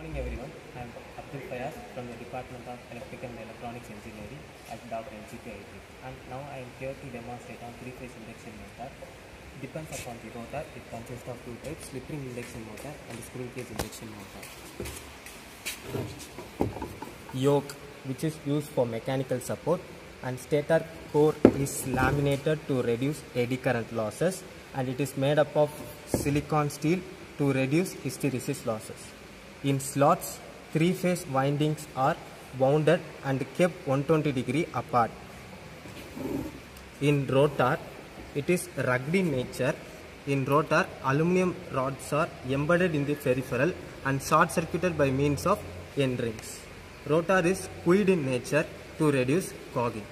morning everyone. I am Abdul Fayaz from the Department of Electrical and Electronics Engineering at Dr. NGPIT and now I am here to demonstrate on three-phase induction motor. Depends upon the rotor, it consists of two types, slip ring induction motor and squirrel cage induction motor. Yoke which is used for mechanical support and stator core is laminated to reduce eddy current losses and it is made up of silicon steel to reduce hysteresis losses. In slots, three-phase windings are wounded and kept 120 degree apart. In rotor, it is rugged in nature. In rotor, aluminum rods are embedded in the peripheral and short-circuited by means of end rings. Rotor is coiled in nature to reduce cogging.